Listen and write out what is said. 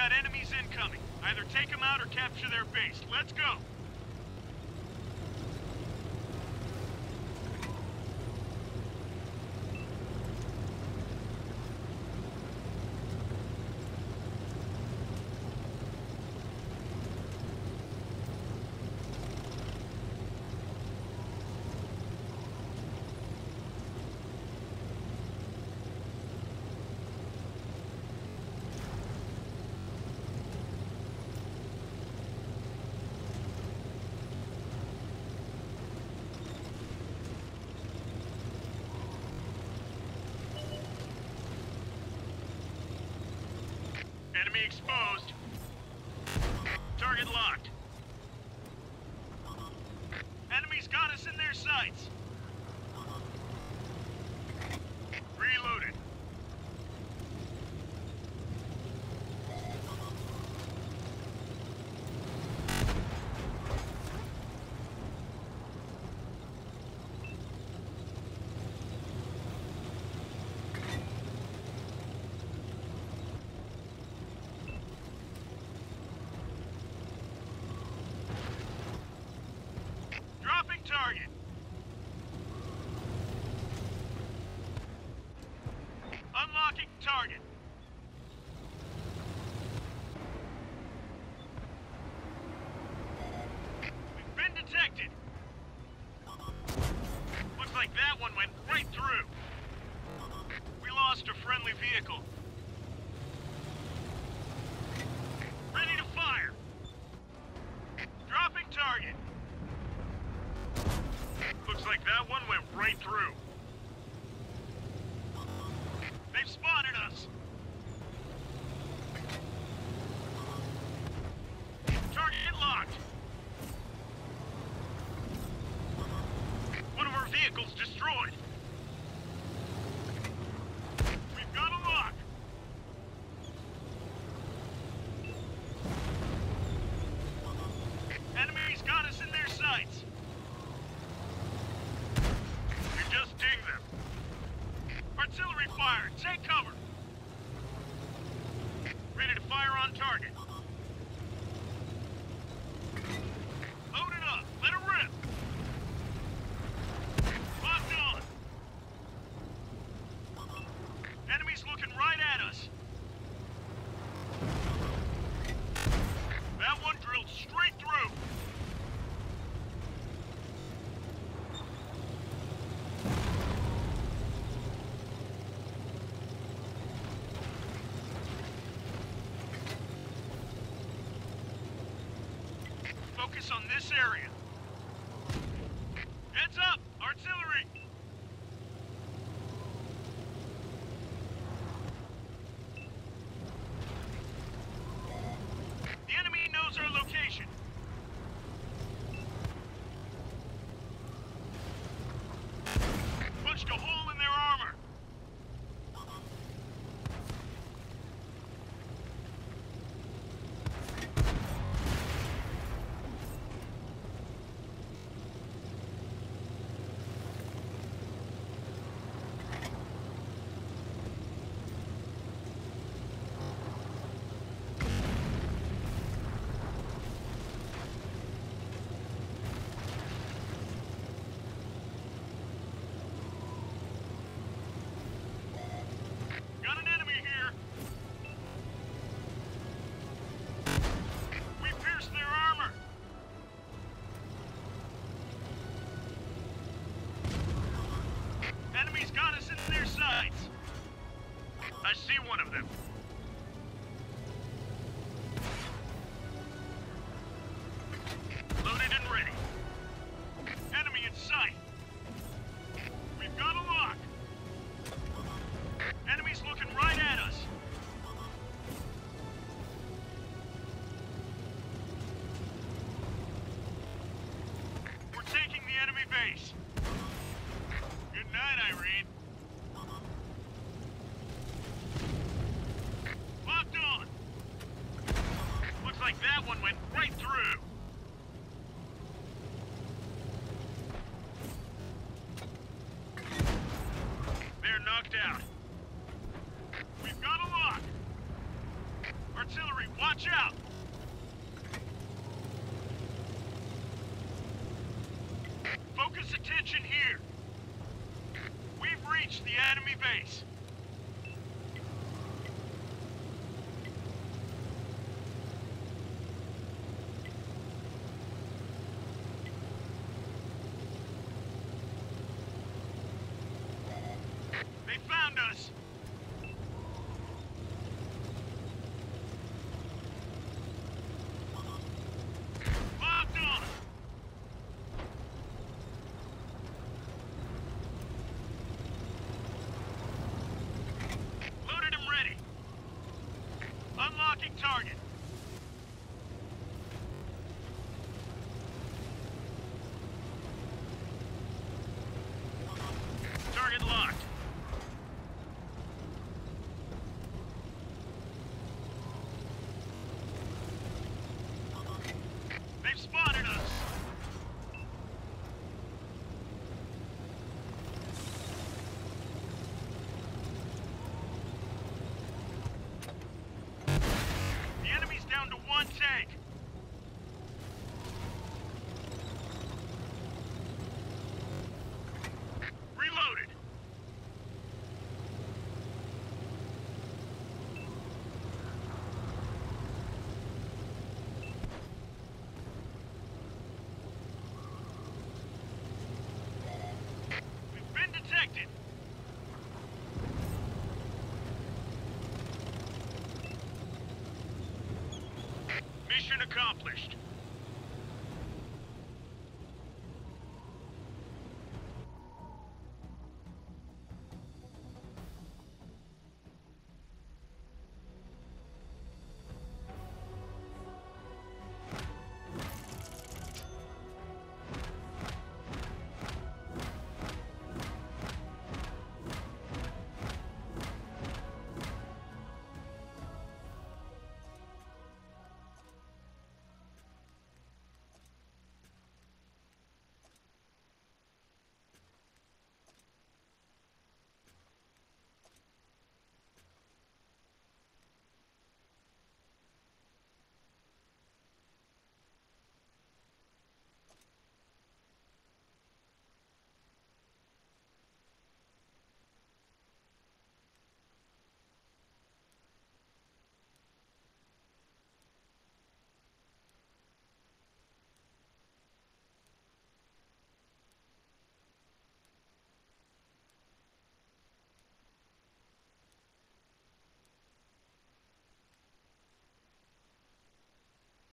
got enemies incoming. Either take them out or capture their base. Let's go. Enemy exposed. Target locked. Enemies got us in their sights. Target. We've been detected. Looks like that one went right through. We lost a friendly vehicle. Ready to fire. Dropping target. Looks like that one went right through. They've spotted us. Target locked. One of our vehicles destroyed. We've got a lock. Enemies got us in their sights. We just dinged them. Artillery fire! Take cover! Ready to fire on target. Load it up! Let it rip! Locked on! Enemies looking right at us! That one drilled straight through! Focus on this area. Heads up! Artillery! Enemies got us in their sights. I see one of them. Loaded and ready. Enemy in sight. We've got a lock. Enemies looking right at us. We're taking the enemy base. Night, Irene. Locked on. Looks like that one went right through. They're knocked out. We've got a lock. Artillery Watch out! Focus attention here. They found us! Locked on! Loaded and ready. Unlocking target. Target locked. They've spotted us. The enemy's down to one tank. Reloaded. We've been detected. Mission accomplished.